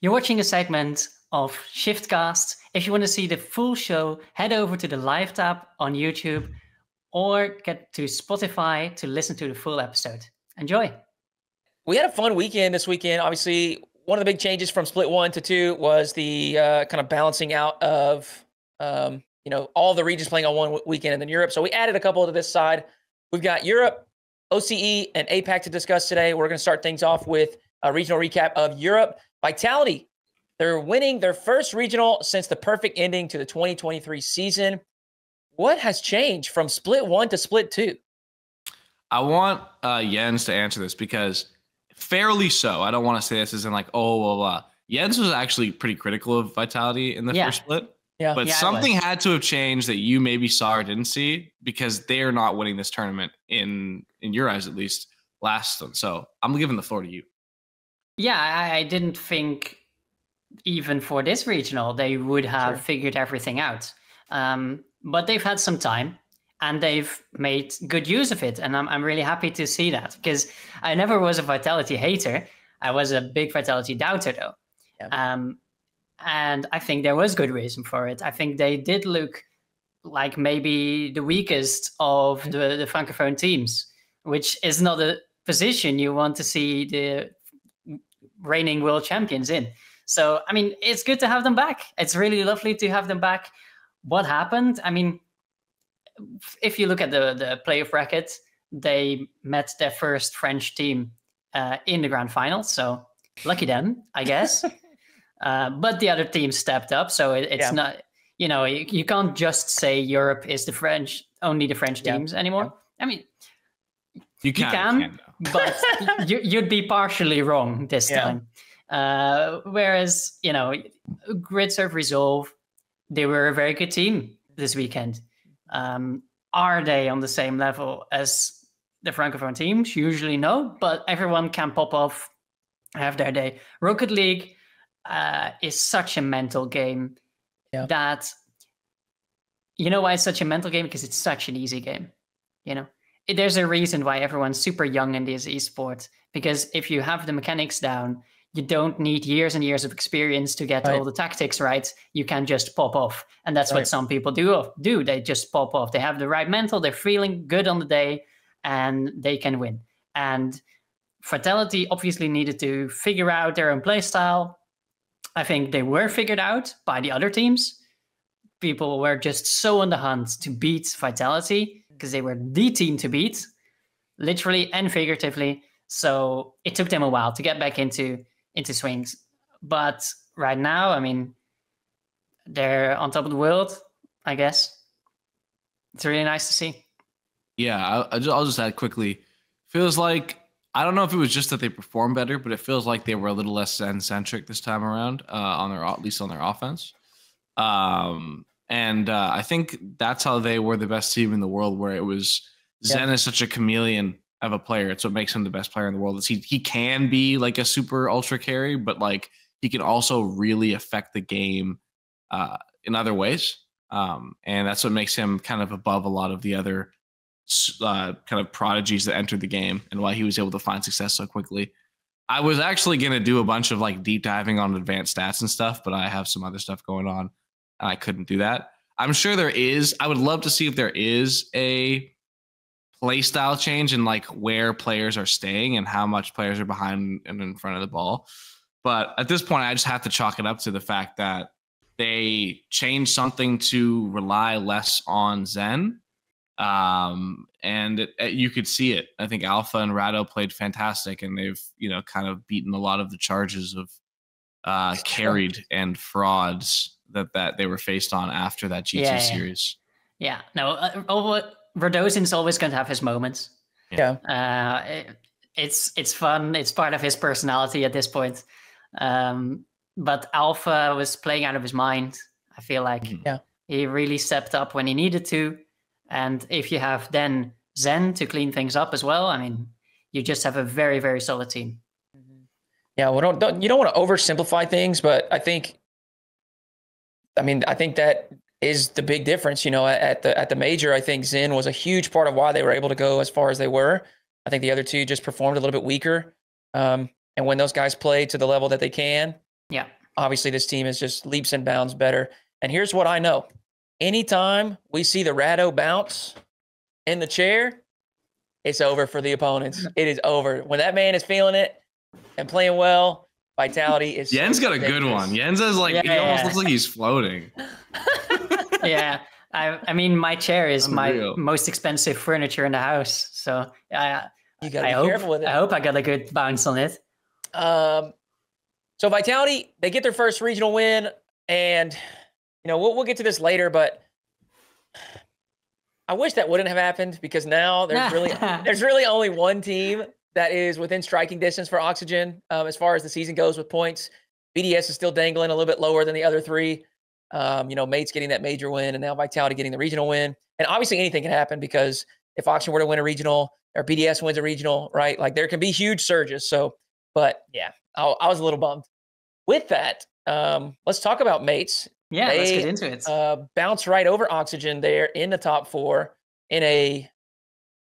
You're watching a segment of Shiftcast. If you want to see the full show, head over to the live tab on YouTube or get to Spotify to listen to the full episode. Enjoy. We had a fun weekend this weekend. Obviously, one of the big changes from split one to two was the uh, kind of balancing out of um, you know all the regions playing on one weekend and then Europe. So we added a couple to this side. We've got Europe, OCE, and APAC to discuss today. We're going to start things off with a regional recap of Europe. Vitality, they're winning their first regional since the perfect ending to the 2023 season. What has changed from split one to split two? I want uh, Jens to answer this because fairly so. I don't want to say this isn't like, oh, blah, blah. Jens was actually pretty critical of Vitality in the yeah. first split. Yeah. But yeah, something had to have changed that you maybe saw or didn't see because they are not winning this tournament in in your eyes at least last one. So I'm giving the floor to you. Yeah, I, I didn't think even for this regional they would have sure. figured everything out. Um, but they've had some time and they've made good use of it. And I'm, I'm really happy to see that because I never was a Vitality hater. I was a big Vitality doubter though. Yeah. Um, and I think there was good reason for it. I think they did look like maybe the weakest of the, the francophone teams, which is not a position you want to see the reigning world champions in. So, I mean, it's good to have them back. It's really lovely to have them back. What happened? I mean, if you look at the the playoff bracket, they met their first French team uh, in the grand final. So lucky them, I guess. uh, but the other team stepped up, so it, it's yeah. not. You know, you, you, can't just say Europe is the French only the French teams yeah. anymore. Yeah. I mean, you can, you can, you can but you, would be partially wrong this time. Uh, whereas, you know, Grid Serve Resolve, they were a very good team this weekend. Um, are they on the same level as the francophone teams? Usually no, but everyone can pop off, have their day. Rocket League uh, is such a mental game yeah. that you know why it's such a mental game because it's such an easy game. You know, there's a reason why everyone's super young in this esport because if you have the mechanics down, you don't need years and years of experience to get right. all the tactics right. You can just pop off, and that's right. what some people do. Do they just pop off? They have the right mental. They're feeling good on the day, and they can win. And Vitality obviously needed to figure out their own playstyle. I think they were figured out by the other teams. People were just so on the hunt to beat Vitality because they were the team to beat, literally and figuratively. So it took them a while to get back into into swings. But right now, I mean, they're on top of the world, I guess. It's really nice to see. Yeah, I, will just add quickly. Feels like I don't know if it was just that they performed better, but it feels like they were a little less Zen centric this time around uh, on their at least on their offense. Um, and uh, I think that's how they were the best team in the world, where it was Zen yeah. is such a chameleon of a player. It's what makes him the best player in the world. Is he he can be like a super ultra carry, but like he can also really affect the game uh, in other ways. Um, and that's what makes him kind of above a lot of the other uh, kind of prodigies that entered the game and why he was able to find success so quickly. I was actually going to do a bunch of like deep diving on advanced stats and stuff, but I have some other stuff going on I couldn't do that. I'm sure there is. I would love to see if there is a play style change and like where players are staying and how much players are behind and in front of the ball. But at this point, I just have to chalk it up to the fact that they changed something to rely less on Zen. Um, and it, it, you could see it. I think Alpha and Rado played fantastic, and they've you know kind of beaten a lot of the charges of uh, carried and frauds that that they were faced on after that G2 yeah, series. Yeah, no, uh, Radosin's always going to have his moments. Yeah. Uh, it, it's it's fun. It's part of his personality at this point. Um, but Alpha was playing out of his mind. I feel like mm-hmm. yeah. he really stepped up when he needed to. And if you have then Zen to clean things up as well, I mean, you just have a very very solid team. Mm-hmm. Yeah, well, don't, don't you don't want to oversimplify things, but I think, I mean, I think that is the big difference. You know, at the at the major, I think Zen was a huge part of why they were able to go as far as they were. I think the other two just performed a little bit weaker. Um, and when those guys play to the level that they can, Yeah. Obviously, this team is just leaps and bounds better. And here's what I know anytime we see the Rado bounce in the chair, it's over for the opponents. It is over. When that man is feeling it and playing well, vitality is. Jens got a good one. Jens is like, yeah, he almost looks like he's floating. yeah. I, I mean, my chair is Unreal. my most expensive furniture in the house. So I, you gotta I be hope, careful with it. I hope I got a good bounce on it. Um, so Vitality, they get their first regional win, and you know we'll we'll get to this later, but I wish that wouldn't have happened because now there's really there's really only one team that is within striking distance for Oxygen um, as far as the season goes with points. BDS is still dangling a little bit lower than the other three. Um, you know, Mates getting that major win, and now Vitality getting the regional win. And obviously, anything can happen because if Oxygen were to win a regional or BDS wins a regional, right? Like there can be huge surges. So, but yeah, I, I was a little bummed. With that, um, let's talk about Mates. Yeah, they, let's get into it. Uh, bounce right over Oxygen there in the top four in a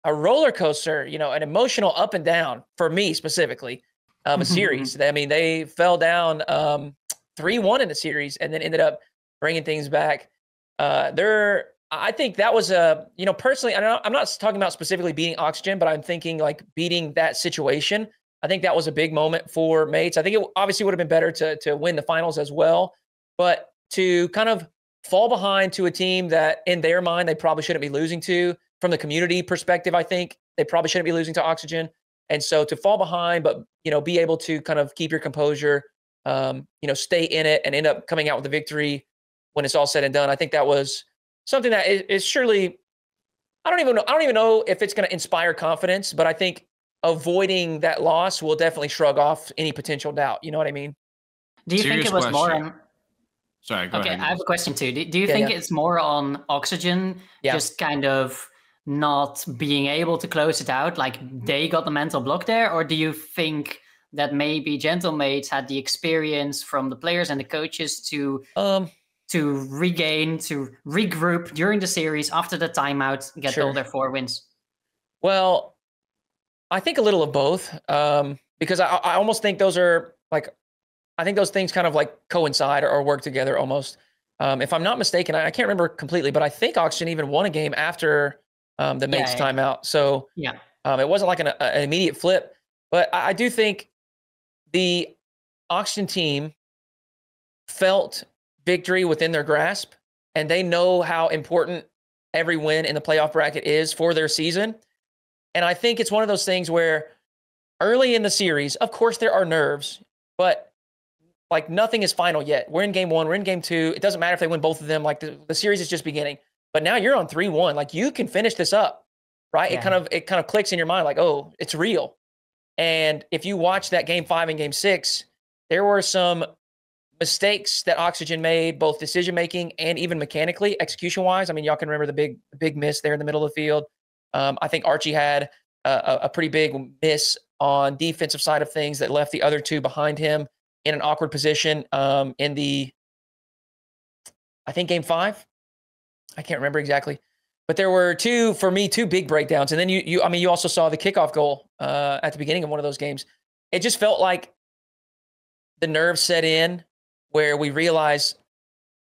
a roller coaster, you know, an emotional up and down for me specifically of a series. I mean, they fell down um, three one in the series and then ended up bringing things back. Uh, they're I think that was a, you know, personally, I don't, I'm not talking about specifically beating Oxygen, but I'm thinking like beating that situation. I think that was a big moment for Mates. I think it obviously would have been better to to win the finals as well, but to kind of fall behind to a team that in their mind they probably shouldn't be losing to from the community perspective, I think they probably shouldn't be losing to Oxygen. And so to fall behind, but you know, be able to kind of keep your composure, um, you know, stay in it and end up coming out with the victory when it's all said and done. I think that was something that is, is surely I don't even know I don't even know if it's going to inspire confidence, but I think avoiding that loss will definitely shrug off any potential doubt. You know what I mean? Do you Serious think it was question. more on Sorry, okay, ahead. I have a question too. Do, do you yeah, think yeah. it's more on oxygen yeah. just kind of not being able to close it out, like they got the mental block there, or do you think that maybe Gentlemates had the experience from the players and the coaches to um to regain, to regroup during the series after the timeout, get sure. all their four wins? Well, I think a little of both, um, because I, I almost think those are like, I think those things kind of like coincide or, or work together almost. Um, if I'm not mistaken, I, I, can't remember completely, but I think Oxygen even won a game after um, the Mates yeah, yeah. timeout. So yeah, um, it wasn't like an, an immediate flip, but I, I do think the Oxygen team felt victory within their grasp and they know how important every win in the playoff bracket is for their season. And I think it's one of those things where early in the series, of course, there are nerves, but like nothing is final yet. We're in game one, we're in game two. It doesn't matter if they win both of them. Like the, the series is just beginning. But now you're on 3 1. Like you can finish this up, right? Yeah. It kind of it kind of clicks in your mind, like, oh, it's real. And if you watch that game five and game six, there were some mistakes that Oxygen made, both decision making and even mechanically, execution wise. I mean, y'all can remember the big big miss there in the middle of the field. Um, I think Archie had a, a, pretty big miss on defensive side of things that left the other two behind him in an awkward position um, in the, I think game five. I can't remember exactly, but there were two for me two big breakdowns, and then you you I mean you also saw the kickoff goal uh, at the beginning of one of those games. It just felt like the nerves set in where we realize,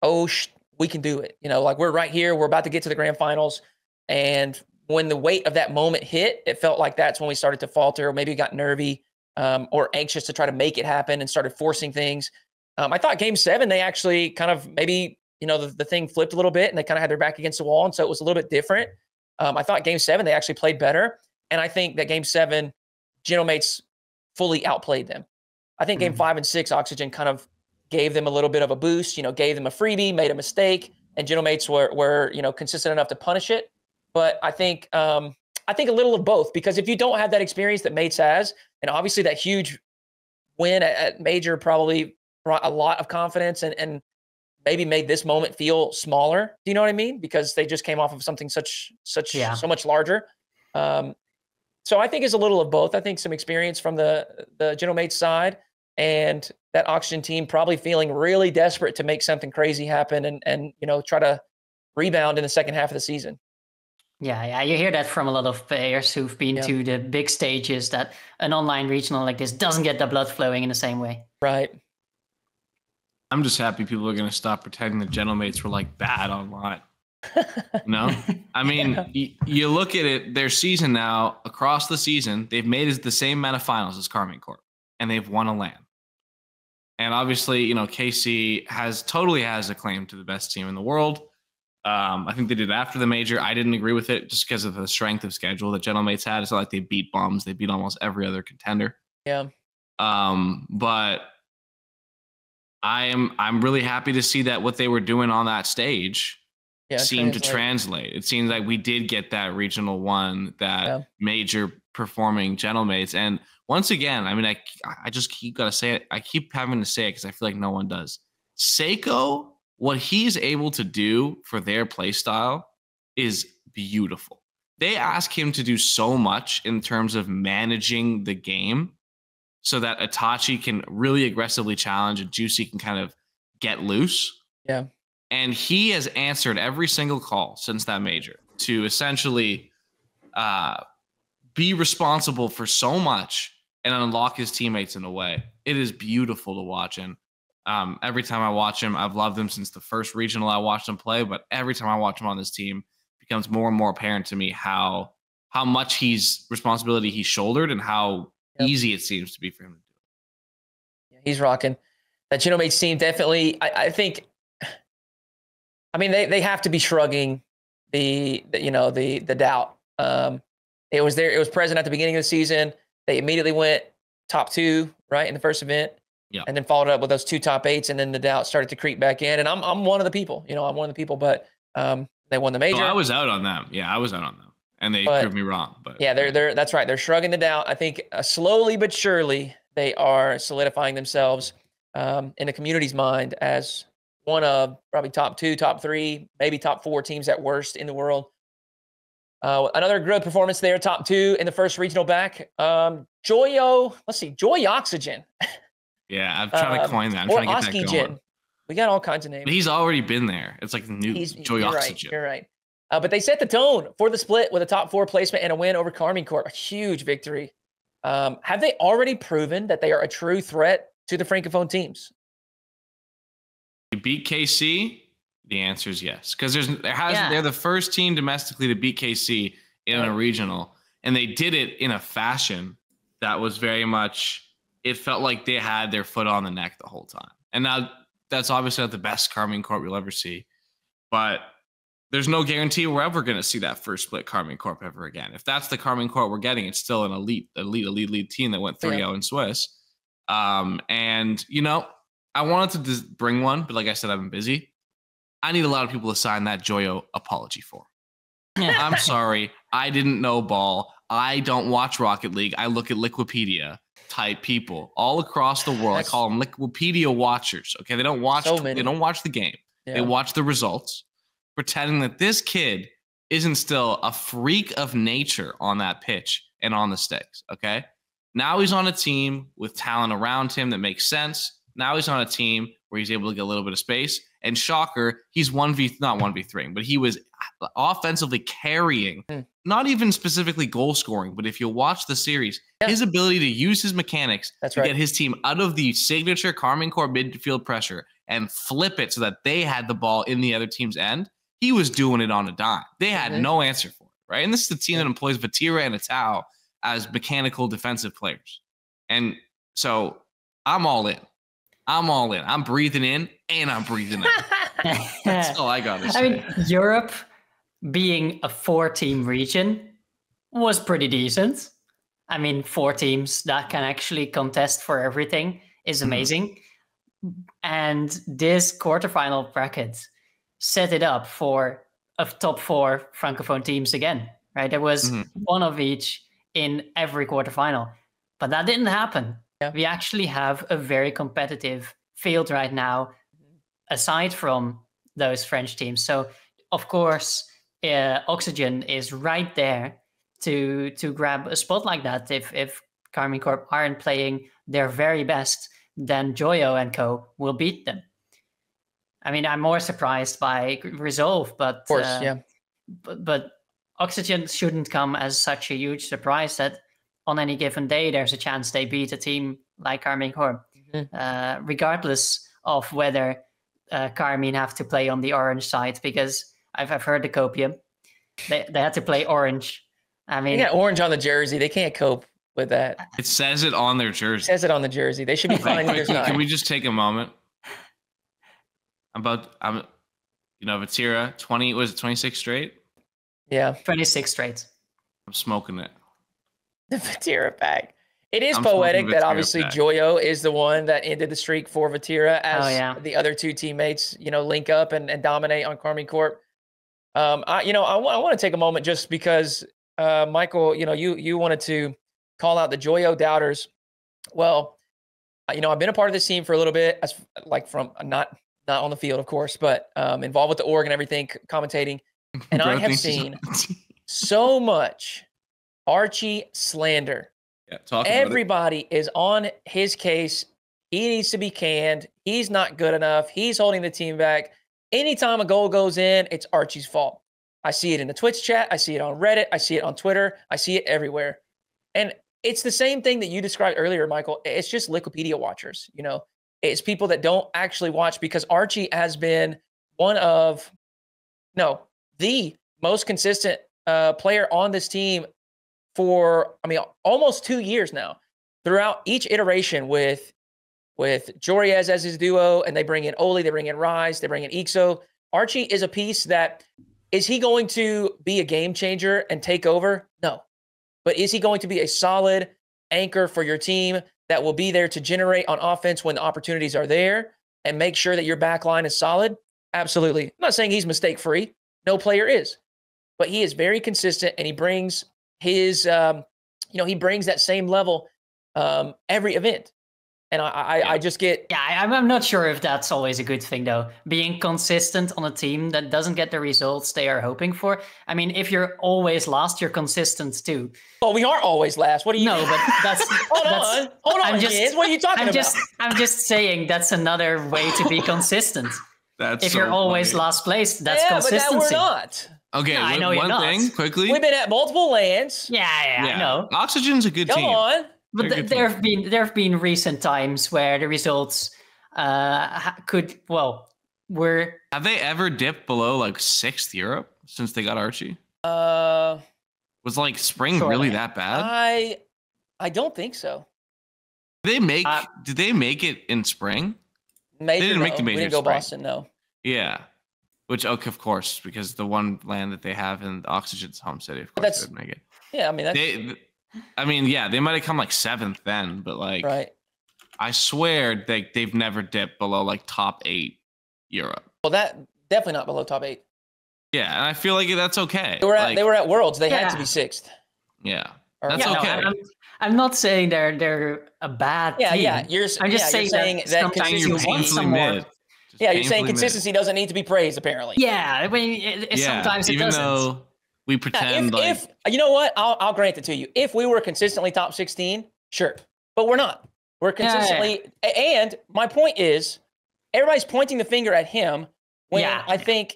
oh, sh- we can do it. You know, like we're right here. We're about to get to the grand finals. And when the weight of that moment hit, it felt like that's when we started to falter, maybe got nervy um, or anxious to try to make it happen and started forcing things. Um, I thought game seven, they actually kind of maybe, you know, the, the thing flipped a little bit and they kind of had their back against the wall. And so it was a little bit different. Um, I thought game seven, they actually played better. And I think that game seven, Gentlemates fully outplayed them. I think game mm-hmm. five and six, Oxygen kind of gave them a little bit of a boost, you know, gave them a freebie, made a mistake, and Gentlemates were were, you know, consistent enough to punish it. But I think um, I think a little of both because if you don't have that experience that Mates has, and obviously that huge win at, at major probably brought a lot of confidence and and maybe made this moment feel smaller. Do you know what I mean? Because they just came off of something such such yeah. so much larger. Um, so I think it's a little of both. I think some experience from the the Gentlemates side and that oxygen team probably feeling really desperate to make something crazy happen and and you know try to rebound in the second half of the season. Yeah, yeah, you hear that from a lot of players who've been yeah. to the big stages that an online regional like this doesn't get the blood flowing in the same way. Right. I'm just happy people are going to stop pretending the Gentlemates were like bad online. no, I mean, yeah. y- you look at it, their season now across the season, they've made the same amount of finals as Karmine Corp, and they've won a LAN. And obviously, you know, KC has totally has a claim to the best team in the world. Um, I think they did after the major. I didn't agree with it just because of the strength of schedule that Gentlemates had. It's not like they beat bombs; they beat almost every other contender. Yeah. Um, but I am I'm really happy to see that what they were doing on that stage yeah, seemed translate. to translate. It seems like we did get that regional one, that yeah. major performing Gentlemates. And once again, I mean, I I just keep gotta say it. I keep having to say it because I feel like no one does. Seikoo, what he's able to do for their play style is beautiful. They ask him to do so much in terms of managing the game so that Itachi can really aggressively challenge and Juicy can kind of get loose. Yeah. And he has answered every single call since that major to essentially uh, be responsible for so much and unlock his teammates in a way. It is beautiful to watch. And um, every time I watch him, I've loved him since the first regional I watched him play. But every time I watch him on this team, becomes more and more apparent to me how how much he's responsibility he shouldered and how yep. easy it seems to be for him to do Yeah, he's rocking. That Gentlemates team definitely. I, I, think. I mean, they they have to be shrugging the, the you know the the doubt. Um, it was there. It was present at the beginning of the season. They immediately went top two right in the first event. Yeah. And then followed up with those two top eights, and then the doubt started to creep back in. And I'm I'm one of the people. You know, I'm one of the people. But um, they won the major. I was out on them. Yeah, I was out on them and they but, proved me wrong. But yeah, they're they're that's right. They're shrugging it out. I think uh, slowly but surely they are solidifying themselves um, in the community's mind as one of probably top two, top three, maybe top four teams at worst in the world. Uh, another good performance there, top two in the first regional back. Um, Joyo, let's see, Joy Oxygen. Yeah, I'm trying to um, coin that. I'm trying to get that going. We got all kinds of names. But he's already been there. It's like new he's, Joy you're Oxygen. Right, you're right. Uh, but they set the tone for the split with a top four placement and a win over Karmine Corp. A huge victory. Um, have they already proven that they are a true threat to the Francophone teams? You beat KC? The answer is yes. Because there's there has yeah. they're the first team domestically to beat KC in a regional. And they did it in a fashion that was very much it felt like they had their foot on the neck the whole time. And now that's obviously not the best Karmine Corp you'll ever see. But there's no guarantee we're ever going to see that first split Karmine Corp ever again. If that's the Karmine Corp we're getting, it's still an elite, elite, elite, elite team that went 3 0 in Swiss. Um, and, you know, I wanted to bring one, but like I said, I've been busy. I need a lot of people to sign that Joyo apology for. I'm sorry. I didn't know ball. I don't watch Rocket League. I look at Liquipedia type people all across the world. That's, I call them Liquipedia watchers. Okay. They don't watch, so they don't watch the game. Yeah. They watch the results pretending that this kid isn't still a freak of nature on that pitch and on the sticks. Okay. Now he's on a team with talent around him that makes sense. Now he's on a team where he's able to get a little bit of space. And shocker, he's 1v, not 1v3, but he was offensively carrying, mm. not even specifically goal scoring, but if you watch the series, yeah. his ability to use his mechanics That's to right. get his team out of the signature Karmine Corp midfield pressure and flip it so that they had the ball in the other team's end he was doing it on a dime. They had mm-hmm. no answer for it, right? And this is the team that employs Vatira and Atow as mechanical defensive players. And so I'm all in. I'm all in. I'm breathing in and I'm breathing out. That's all I got to say. I mean, Europe being a four team region was pretty decent. I mean, four teams that can actually contest for everything is mm-hmm. amazing. Mm-hmm. And this quarterfinal bracket set it up for a top four francophone teams again. Right, there was mm-hmm. one of each in every quarterfinal, but that didn't happen. Yeah. We actually have a very competitive field right now, aside from those French teams. So, of course, uh, Oxygen is right there to to grab a spot like that. If if Karmine Corp aren't playing their very best, then Joyo and Co will beat them. I mean, I'm more surprised by Resolve, but of course, uh, yeah. But, but Oxygen shouldn't come as such a huge surprise that on any given day there's a chance they beat a team like Karmine Corp, mm-hmm. uh, regardless of whether uh, Karmine have to play on the orange side because I've, I've heard the copium. They, they had to play orange. I mean, they got orange on the jersey. They can't cope with that. It says it on their jersey. It says it on the jersey. They should be fine. Can we just take a moment? I'm about I'm you know, Vatira, 20 was it 26 straight? Yeah. 26 straight. I'm smoking it. The Vatira bag. It is I'm poetic that obviously back. Joyo is the one that ended the streak for Vatira as oh, yeah. the other two teammates, you know, link up and, and dominate on Karmine Corp. Um, I, you know, I, w- I want to take a moment just because, uh, Michael, you know, you you wanted to call out the Joyo doubters. Well, you know, I've been a part of this team for a little bit, as like from not not on the field, of course, but um, involved with the org and everything, commentating. And I have seen so much Archie slander. Yeah, Everybody is on his case. He needs to be canned. He's not good enough. He's holding the team back. Anytime a goal goes in, it's Archie's fault. I see it in the Twitch chat. I see it on Reddit. I see it on Twitter. I see it everywhere. And it's the same thing that you described earlier, Michael. It's just Liquipedia watchers. You know, it's people that don't actually watch because Archie has been one of, no, the most consistent uh, player on this team for, I mean, almost two years now. Throughout each iteration with with Joreuz as his duo, and they bring in Oli, they bring in Rise, they bring in Ixo. Archie is a piece that is he going to be a game changer and take over? No. But is he going to be a solid anchor for your team that will be there to generate on offense when the opportunities are there and make sure that your back line is solid? Absolutely. I'm not saying he's mistake free. No player is, but he is very consistent and he brings his, um, you know, he brings that same level um, every event. And I, I, yeah. I, just get. Yeah, I'm, I'm not sure if that's always a good thing, though. Being consistent on a team that doesn't get the results they are hoping for. I mean, if you're always last, you're consistent too. Well, we aren't always last. What do you? No, but that's. hold that's, on, hold on, I'm just, kids. What are you talking I'm about? Just, I'm just saying that's another way to be consistent. that's if so you're always funny. last place, that's yeah, consistency. But that we're not. Okay, no, I know one you're thing not. quickly. We've been at multiple LANs. Yeah, yeah, yeah. I know. Oxygen's a good Come team. Come on. But th- there have been there have been recent times where the results uh, could well were. Have they ever dipped below like sixth Europe since they got Archie? Uh, was like spring really that bad? I I don't think so. Did they make uh, did they make it in spring? Major, they didn't no. make the major. We didn't go spring. Boston, no. Yeah. Which, okay, of course, because the one LAN that they have in the Oxygen's home city, of course, they would make it. Yeah, I mean, that's, they, I mean, yeah, they might have come like seventh then, but like, right. I swear they they've never dipped below like top eight Europe. Well, that definitely not below top eight. Yeah, and I feel like that's okay. They were at like, they were at Worlds. They yeah. had to be sixth. Yeah, that's yeah, okay. No, I'm, I'm, not saying they're they're a bad yeah, team. Yeah, You're, I'm just yeah, saying, saying that, that sometimes you want some mid. Yeah, you're saying consistency mid. doesn't need to be praised, apparently. Yeah, I mean, it, it, yeah, sometimes it even doesn't. though we pretend if, like if you know what, I'll I'll grant it to you. If we were consistently top 16, sure, but we're not. We're consistently, yeah, yeah. and my point is, everybody's pointing the finger at him when yeah. I think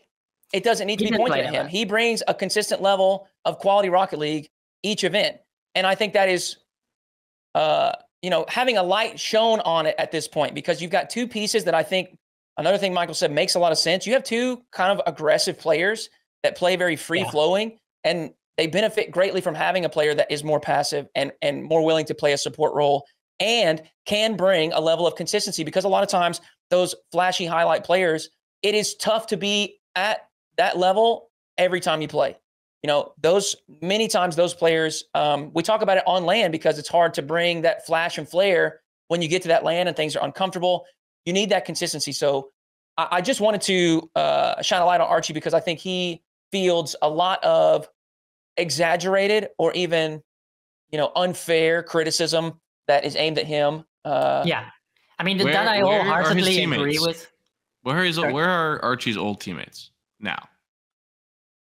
it doesn't need to He be did pointed at him. him. He brings a consistent level of quality Rocket League each event, and I think that is, uh, you know, having a light shown on it at this point because you've got two pieces that I think. Another thing Michael said makes a lot of sense. You have two kind of aggressive players that play very free flowing, and they benefit greatly from having a player that is more passive and and more willing to play a support role and can bring a level of consistency because a lot of times those flashy highlight players, it is tough to be at that level every time you play. You know, those many times those players, um, we talk about it on LAN because it's hard to bring that flash and flare when you get to that LAN and things are uncomfortable. You need that consistency. So I, I just wanted to uh, shine a light on Archie because I think he fields a lot of exaggerated or even, you know, unfair criticism that is aimed at him. Uh, yeah, I mean where, that I where are wholeheartedly agree with. Where is Sorry. where are Archie's old teammates now?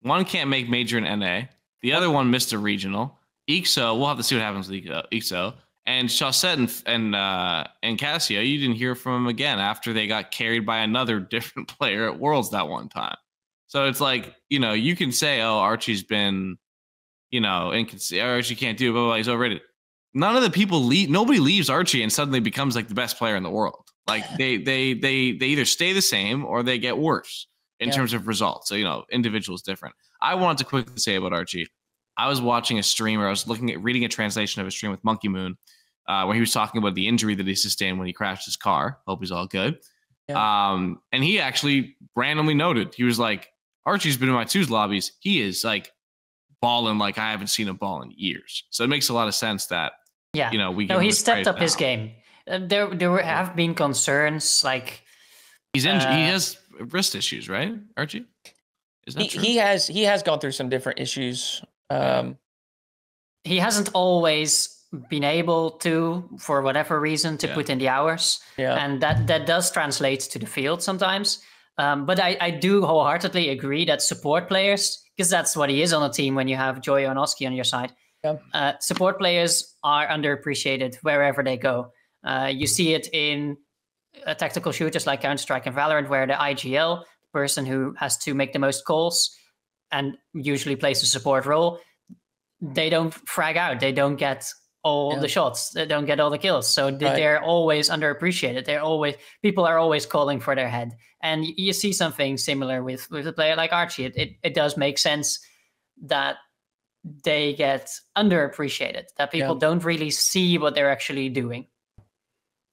One can't make major in NA. The other one missed a regional. Ixo, we'll have to see what happens with Ixo. Ixo. And Chaussette and and uh, and Kassio, you didn't hear from them again after they got carried by another different player at Worlds that one time. So it's like you know you can say, oh, Archie's been, you know, inconsistent. Archie can't do it, blah, blah, blah, he's overrated. None of the people leave. Nobody leaves Archie and suddenly becomes like the best player in the world. Like they they they they either stay the same or they get worse in Yeah. terms of results. So you know, individuals different. I wanted to quickly say about Archie. I was watching a stream or I was looking at reading a translation of a stream with Monkey Moon, uh, where he was talking about the injury that he sustained when he crashed his car. Hope he's all good. Um, and he actually randomly noted he was like, Archie's been in my twos lobbies. He is like balling like I haven't seen a ball in years. So it makes a lot of sense that Yeah. you know we. no, he stepped praise up his game. Uh, there, there were, have been concerns like He's injured. he Uh, has wrist issues, right, Archie? Is that He, true? he has he has gone through some different issues. Um, he hasn't always been able to, for whatever reason, to Yeah. put in the hours, yeah, and that that does translate to the field sometimes. Um, but I, I do wholeheartedly agree that support players, because that's what he is on a team when you have Joy Onoski on your side. Yeah. Uh, support players are underappreciated wherever they go. Uh, you see it in uh, tactical shooters like Counter Strike and Valorant, where the IGL, the person who has to make the most calls and usually plays a support role, they don't frag out. They don't get all Yeah. the shots. They don't get all the kills. So Right. they're always underappreciated. They're always people are always calling for their head. And you see something similar with with a player like Archie. It it, it does make sense that they get underappreciated. That people don't really see what they're actually doing.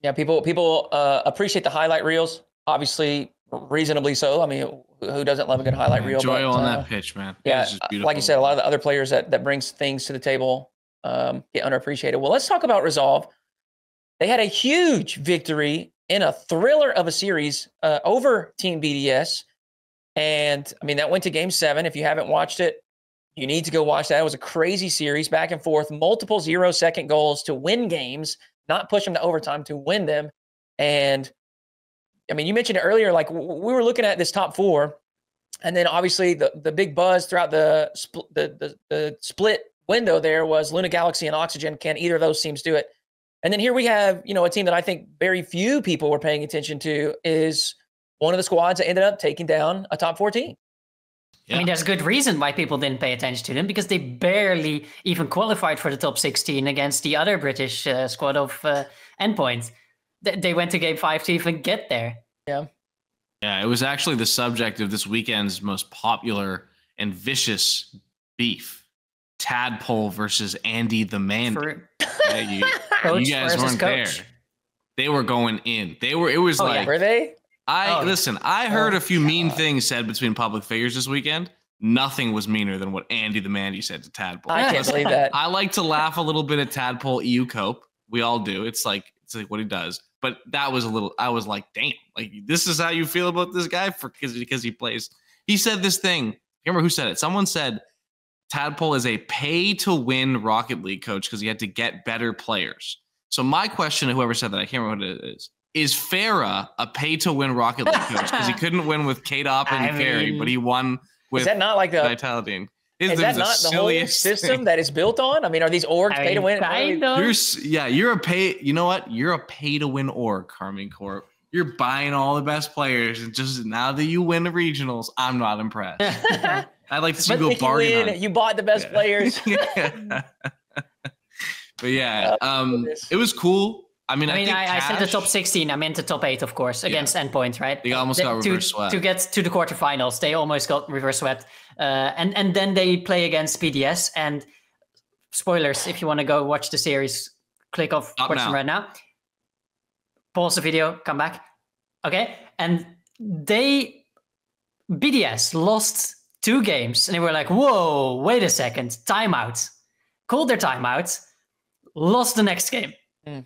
yeah. People people uh, appreciate the highlight reels. Obviously, reasonably so. I mean, who who doesn't love a good highlight reel? Joy but, on uh, that pitch, man. Yeah, is just like you said, a lot of the other players that that brings things to the table um, get underappreciated. Well, let's talk about Resolve. They had a huge victory in a thriller of a series uh, over Team BDS, and I mean that went to Game Seven. If you haven't watched it, you need to go watch that. It was a crazy series, back and forth, multiple zero second goals to win games, not push them to overtime to win them. And I mean, you mentioned earlier. Like w- we were looking at this top four, and then obviously the the big buzz throughout the spl- the, the the split window there was Luna Galaxy and Oxygen. Can either of those teams do it? And then here we have you know a team that I think very few people were paying attention to is one of the squads that ended up taking down a top four team. I mean, there's a good reason why people didn't pay attention to them because they barely even qualified for the top 16 against the other British uh, squad of uh, Endpoint. They, they went to game five to even get there. Yeah. Yeah, it was actually the subject of this weekend's most popular and vicious beef: Tadpole versus Andy the Man. For Yeah, you, you guys weren't coach. there. They were going in. They were. It was Oh, yeah. like Were they? I Oh, listen. I heard Oh, a few mean things said between public figures this weekend. Nothing was meaner than what Andy the Mandy said to Tadpole. I can't believe that. I like to laugh a little bit at Tadpole EU cope. We all do. It's like it's like what he does. But that was a little. I was like, damn. Like this is how you feel about this guy for because because he plays. He said this thing. I remember who said it. Someone said Tadpole is a pay to win Rocket League coach because he had to get better players. So my question to whoever said that, I can't remember what it is. Is Ferra a pay to win Rocket League coach because he couldn't win with Kaydop and I Carey, mean- but he won with Is that not like the Vitality? is that not the whole system that is built on? I mean, are these orgs I pay to win? kind of. You're yeah, you're a pay. You know what? You're a pay to win org, Karmine Corp. You're buying all the best players, and just now that you win the regionals, I'm not impressed. I'd like to see But you go if you bargain. win, you bought the best Yeah. players. Yeah. but yeah, Oh, um, it was cool. I mean, I I, mean, think I, I said the top 16. I meant the top eight, of course, against Endpoint, right? They almost The- got to, reverse swept. to get to the quarterfinals. They almost got reverse swept, uh, and and then they play against BDS. And spoilers, if you want to go watch the series, click off Stop watch them now. right now. Pause the video, come back. Okay, and they BDS lost two games, and they were like, "Whoa, wait a second, timeout." Called their timeout, lost the next game. Hmm.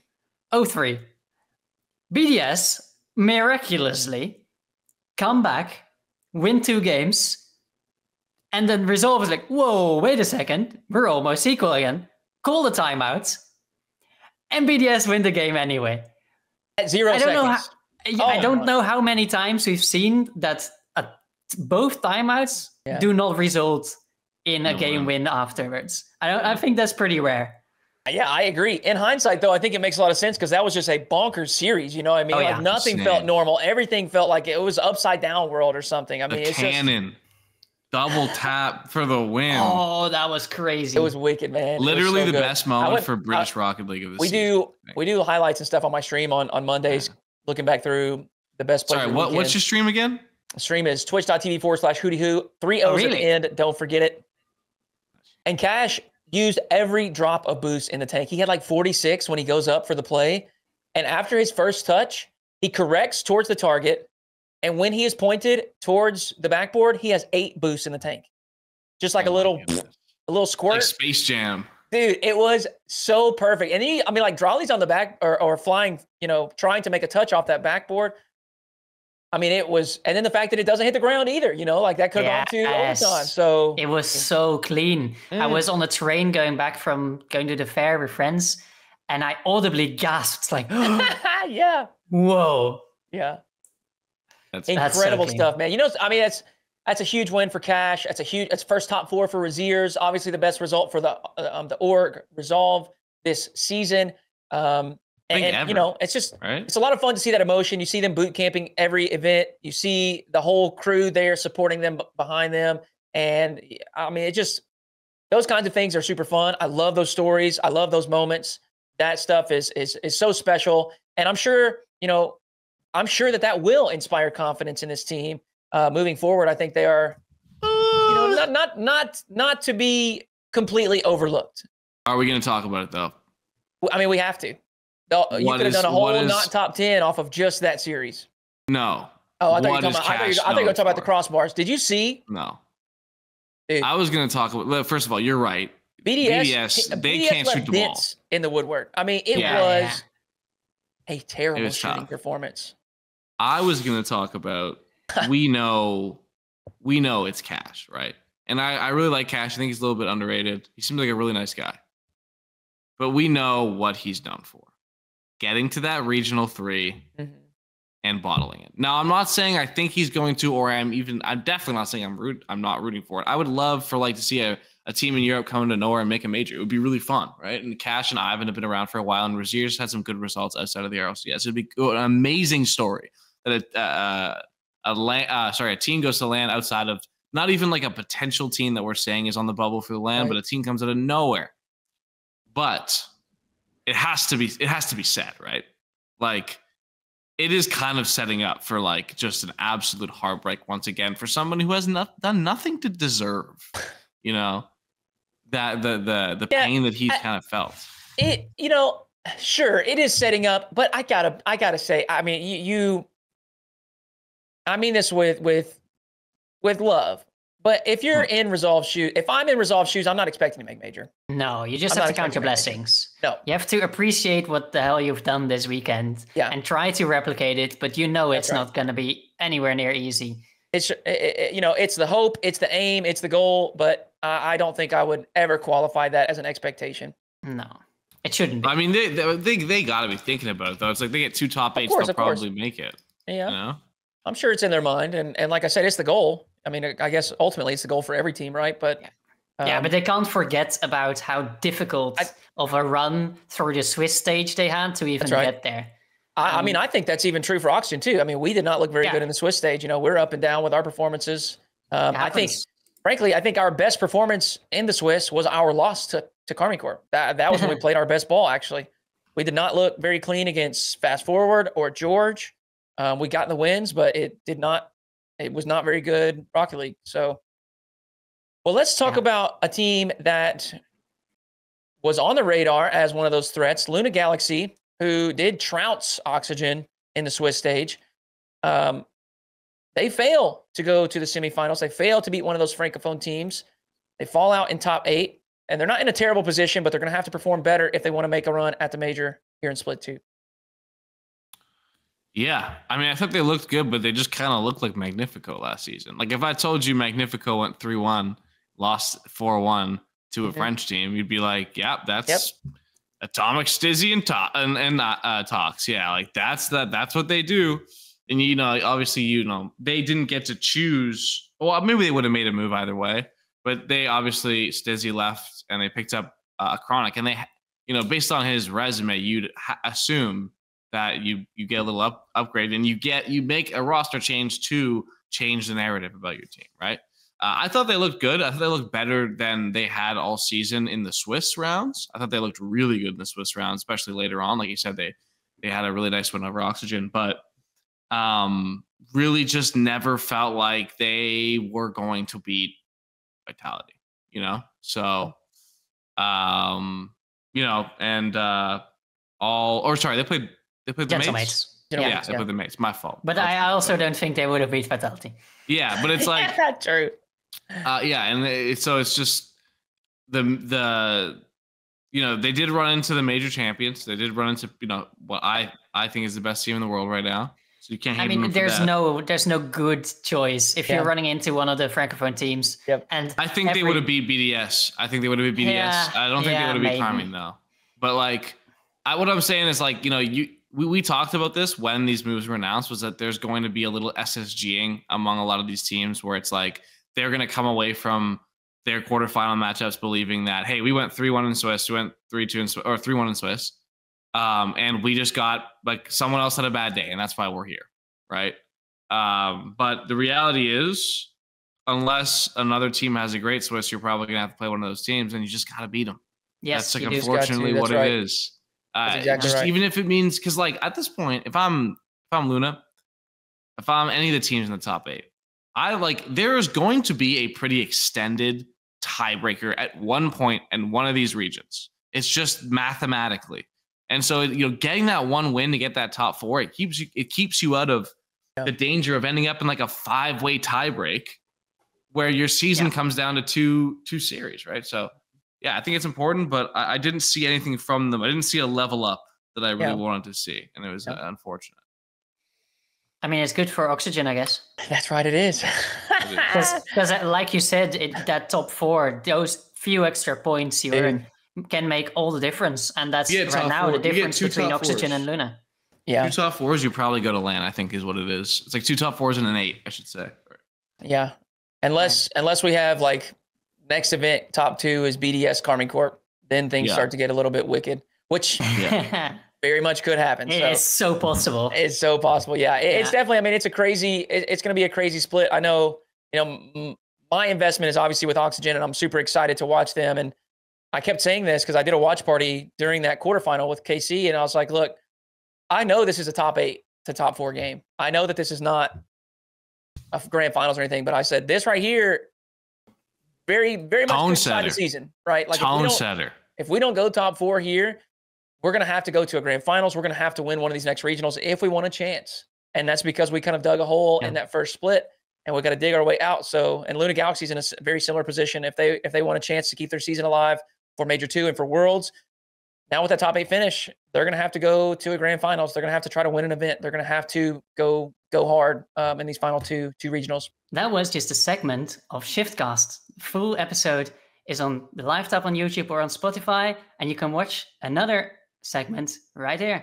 0-3. BDS miraculously come back, win two games, and then Resolve is like, whoa, wait a second, we're almost equal again. Call the timeout, and BDS win the game anyway. At zero I don't know seconds. how- I Oh don't my- know how many times we've seen that both timeouts Yeah. do not result in a game way. win afterwards. I don't. I think that's pretty rare. Yeah, I agree. In hindsight, though, I think it makes a lot of sense because that was just a bonkers series. You know, what I mean, Oh, like nothing Insane. felt normal. Everything felt like it was upside down world or something. I mean, the it's just cannon, double tap for the win. Oh, that was crazy. it was wicked, man. Literally so the good. best moment went- for uh, British Rocket League of the We season. do we do highlights and stuff on my stream on on Mondays. looking back through the best Sorry, what, what's your stream again? Stream is twitch.tv forward slash hootie hoo. Three oh, O's oh, really? at the end. Don't forget it. And Cash used every drop of boost in the tank. He had like 46 when he goes up for the play. And after his first touch, he corrects towards the target. And when he is pointed towards the backboard, he has eight boosts in the tank. Just like oh a little a little squirt. Like Space Jam. Dude, it was so perfect. And he, I mean, like Drolly's on the back or, or flying, you know, trying to make a touch off that backboard. I mean, it was, and then the fact that it doesn't hit the ground either, you know, like that could yes. gone to overtime. So it was so clean. Mm. I was on the train going back from going to the fair with friends, and I audibly gasped, like, yeah, whoa, yeah, that's incredible that's so stuff, man. You know, I mean, that's that's a huge win for Cash. That's a huge. That's first top four for Raziers. Obviously, the best result for the um, the org resolve this season. Um, and, and you know, it's just right? it's a lot of fun to see that emotion. You see them boot camping every event. You see the whole crew there supporting them behind them, and I mean, it just those kinds of things are super fun. I love those stories. I love those moments. That stuff is is is so special, and I'm sure you know, I'm sure that that will inspire confidence in this team uh, moving forward. I think they are, you know, not not not not to be completely overlooked. Are we going to talk about it though? I mean, we have to. Oh, you could have done a whole is, not top ten off of just that series. No. Oh, I thought you were talking about. I thought you were going to talk about the crossbars. Did you see? No. Dude. I was going to talk about. First of all, you're right. BDS, BDS they BDS can't shoot the ball in the woodwork. I mean, it yeah, was a terrible was shooting tough. performance. I was going to talk about. we know, we know it's Cash, right? And I, I really like Cash. I think he's a little bit underrated. He seems like a really nice guy. But we know what he's done for getting to that regional 3 mm-hmm. and bottling it. Now, I'm not saying I think he's going to, or I'm even, I'm definitely not saying I'm root, I'm not rooting for it. I would love for like to see a, a team in Europe come to nowhere and make a major. It would be really fun, right? And Cash and Ivan have been around for a while, and Razier's had some good results outside of the RLCS. It'd be an amazing story that a, uh, a LAN, uh, sorry, a team goes to LAN outside of not even like a potential team that we're saying is on the bubble for the LAN, right. but a team comes out of nowhere. But it has to be it has to be said, right? Like it is kind of setting up for like just an absolute heartbreak once again for someone who has not, done nothing to deserve, you know, that the the the yeah, pain that he's I, kind of felt. It you know, sure, it is setting up, but I gotta I gotta say, I mean, you, you I mean this with with with love. But if you're hmm. in Resolve shoes, if I'm in Resolve shoes, I'm not expecting to make major. No, you just I'm have to count your blessings. No. You have to appreciate what the hell you've done this weekend yeah. and try to replicate it, but you know it's right. not going to be anywhere near easy. It's it, it, you know, it's the hope, it's the aim, it's the goal, but I, I don't think I would ever qualify that as an expectation. No. It shouldn't be. I mean, they they they, they got to be thinking about it though. It's like they get two top eights, course, they'll probably course. make it. Yeah. You know? I'm sure it's in their mind, and and like I said, it's the goal. I mean, I guess ultimately it's the goal for every team, right? But yeah, um, yeah but they can't forget about how difficult I, of a run through the Swiss stage they had to even right. get there. I, um, I, mean, I think that's even true for Oxygen too. I mean, we did not look very yeah. good in the Swiss stage. You know, we're up and down with our performances. Um, I think, frankly, I think our best performance in the Swiss was our loss to to Karmine Corp. That that was when we played our best ball. Actually, we did not look very clean against Fast Forward or George. Um, we got the wins, but it did not it was not very good Rocket League. So, well, let's talk yeah. about a team that was on the radar as one of those threats, Luna Galaxy, who did trounce Oxygen in the Swiss stage. Um, they fail to go to the semifinals. They fail to beat one of those francophone teams. They fall out in top eight, and they're not in a terrible position, but they're going to have to perform better if they want to make a run at the major here in Split Two. Yeah, I mean, I thought they looked good, but they just kind of looked like Magnifico last season. Like if I told you Magnifico went three one, lost four one to a mm-hmm. French team, you'd be like, "Yep, that's yep. Atomic Stizzy and to- and, and uh, uh, Tox." Yeah, like that's that. That's what they do. And you know, obviously, you know, they didn't get to choose. Well, maybe they would have made a move either way, but they obviously Stizzy left and they picked up uh, a Chronic, and they, you know, based on his resume, you'd ha- assume that you you get a little up upgrade and you get you make a roster change to change the narrative about your team, right? Uh, I thought they looked good. I thought they looked better than they had all season in the Swiss rounds. I thought they looked really good in the Swiss rounds, especially later on. Like you said, they they had a really nice win over Oxygen, but um, really just never felt like they were going to beat Vitality. You know, so um, you know, and uh, all or sorry, they played they played the Gentlemates. mates. Yeah, Yeah. they played the mates. My fault. But That I also fault. don't think they would have beat Vitality. Yeah, but it's like that's true. uh, yeah, and it, so it's just the the you know they did run into the major champions. They did run into you know what I I think is the best team in the world right now. So you can't. I mean, them there's no there's no good choice if Yeah. you're running into one of the francophone teams. Yep. And I think they would have beat BDS. I think they would have beat BDS. Yeah, I don't think yeah, they would have beat maybe. Karmine though. But like, I what I'm saying is like you know you we, we talked about this when these moves were announced was that there's going to be a little SSGing among a lot of these teams where it's like they're going to come away from their quarterfinal matchups believing that hey we went three one in Swiss we went three two in Swiss or three one in Swiss, um and we just got like someone else had a bad day and that's why we're here right um but the reality is unless another team has a great Swiss, you're probably gonna have to play one of those teams, and you just gotta beat them. yes, that's like got to, unfortunately what right. it is. Uh, exactly just right. even if it means because like at this point, if I'm if I'm Luna, if I'm any of the teams in the top eight, I like there is going to be a pretty extended tiebreaker at one point in one of these regions. It's just mathematically. And so you know, getting that one win to get that top four, it keeps you it keeps you out of Yeah. the danger of ending up in like a five way tiebreak where your season Yeah. comes down to two two series, right? So yeah, I think it's important, but I, I didn't see anything from them. I didn't see a level up that I really Yeah. wanted to see, and it was Yeah. uh, unfortunate. I mean, it's good for oxygen, I guess. That's right. It is. Because, like you said, it, that top four, those few extra points you earn can make all the difference, and that's right now four- the difference between oxygen fours. and Luna. yeah. Two top fours, you probably go to LAN. I think is what it is. It's like two top fours and an eight, I should say. Yeah. Unless unless we have like next event top two is BDS Karmine Corp, then things Yeah. start to get a little bit wicked, which Yeah. very much could happen. it so is so possible. it's so possible. Yeah. It- It's definitely. I mean, it's a crazy. It, it's going to be a crazy split. I know. You know, m- my investment is obviously with Oxygen, and I'm super excited to watch them. And I kept saying this because I did a watch party during that quarterfinal with KC, and I was like, look, I know this is a top eight to top four game. I know that this is not a grand finals or anything, but I said this right here, very, very much Tone decide the season, right? Like if we, Tone don't, setter. if we don't go top four here, we're gonna have to go to a grand finals. We're gonna have to win one of these next regionals if we want a chance. And that's because we kind of dug a hole in that first split, and we got to dig our way out. So, and Luna Galaxy's in a very similar position. If they if they want a chance to keep their season alive for Major Two and for Worlds, now with that top eight finish, they're gonna have to go to a grand finals. They're gonna have to try to win an event. They're gonna have to go go hard um, in these final two two regionals. That was just a segment of Shiftcast. Full episode is on the live tab on YouTube or on Spotify, and you can watch another segment right here.